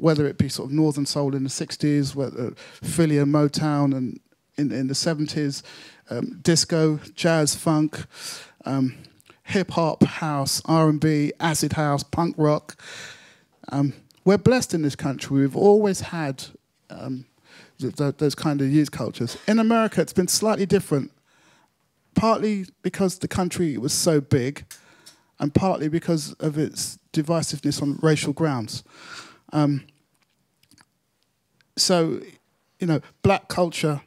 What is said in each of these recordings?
whether it be sort of Northern Soul in the 60s, whether Philly and Motown and in, in the 70s, um, disco, jazz, funk, um, hip hop, house, R&B, acid house, punk rock. Um, we're blessed in this country. We've always had um, th th those kind of youth cultures. In America, it's been slightly different, partly because the country was so big, and partly because of its divisiveness on racial grounds. Um, so, you know, black culture,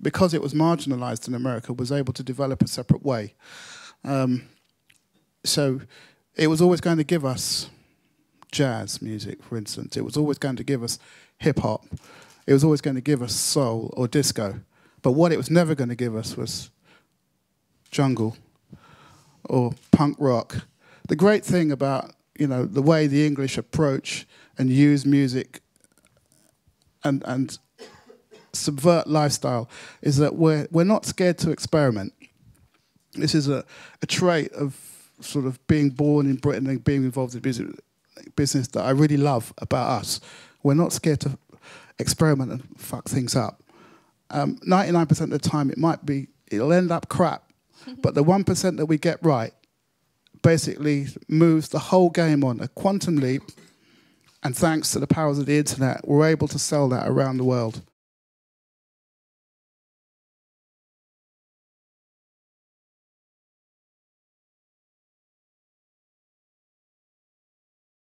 because it was marginalized in America, was able to develop a separate way. Um, so it was always going to give us jazz music, for instance. It was always going to give us hip hop. It was always going to give us soul or disco. But what it was never going to give us was jungle or punk rock. The great thing about you know the way the English approach and use music and and subvert lifestyle is that we're we're not scared to experiment. This is a, a trait of sort of being born in Britain and being involved in music business that I really love about us. We're not scared to experiment and fuck things up. 99% um, of the time, it might be, it'll end up crap. but the 1% that we get right basically moves the whole game on a quantum leap. And thanks to the powers of the internet, we're able to sell that around the world.